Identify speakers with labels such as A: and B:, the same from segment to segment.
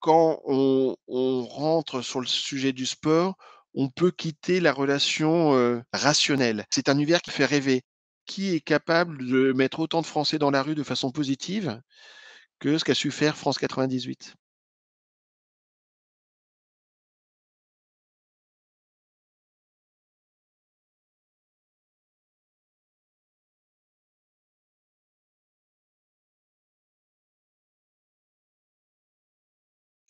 A: quand on rentre sur le sujet du sport, on peut quitter la relation, rationnelle. C'est un univers qui fait rêver. Qui est capable de mettre autant de Français dans la rue de façon positive que ce qu'a su faire France 98?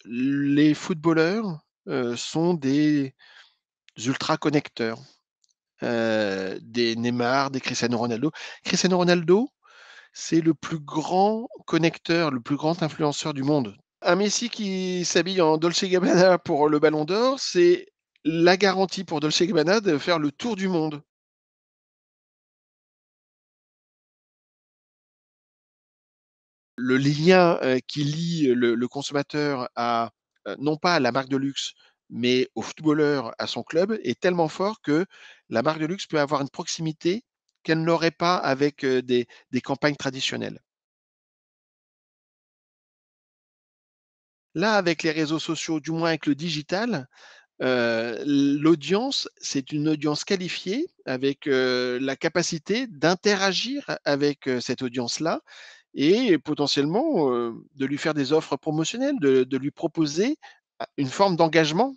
A: Les footballeurs, sont des ultra connecteurs, heu, des Neymar, des Cristiano Ronaldo. Cristiano Ronaldo, c'est le plus grand connecteur, le plus grand influenceur du monde. Un Messi qui s'habille en Dolce& Gabbana pour le Ballon d'or, c'est la garantie pour Dolce& Gabbana de faire le tour du monde. Le lien, qui lie le consommateur à, non pas à la marque de luxe, mais au footballeur, à son club, est tellement fort que la marque de luxe peut avoir une proximité qu'elle n'aurait pas avec, des campagnes traditionnelles. Là, avec les réseaux sociaux, du moins avec le digital, l'audience, c'est une audience qualifiée avec, la capacité d'interagir avec, cette audience-là et potentiellement, de lui faire des offres promotionnelles, de lui proposer a une forme d'engagement.